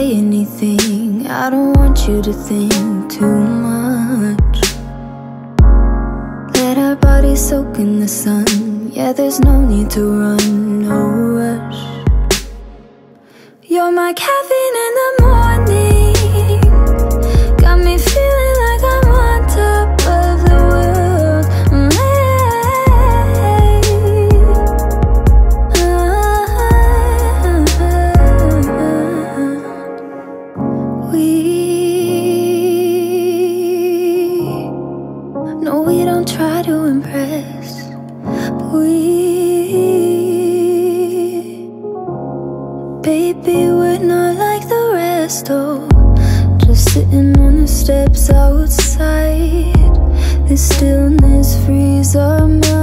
say anything. I don't want you to think too much. Let our bodies soak in the sun. Yeah, there's no need to run, no rush. You're my caffeine in the no, we don't try to impress. We, baby, we're not like the rest. Oh, just sitting on the steps outside. The stillness frees our mind.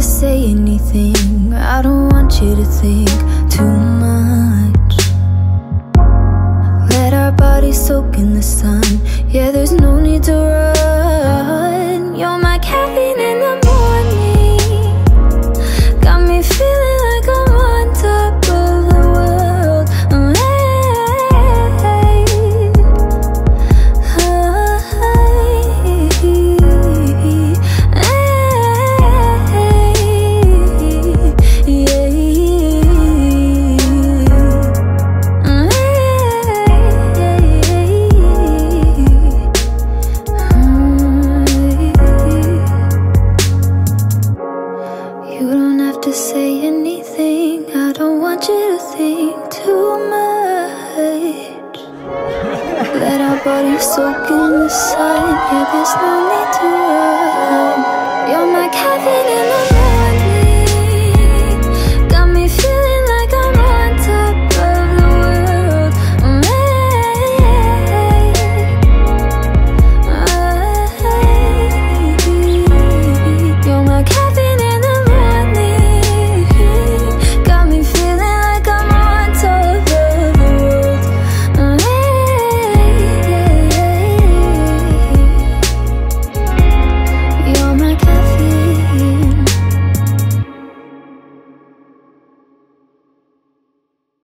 To say anything. I don't want you to think too much. Too much. Let our bodies soak in the sun. Yeah, there's no need to run. You're my caffeine in the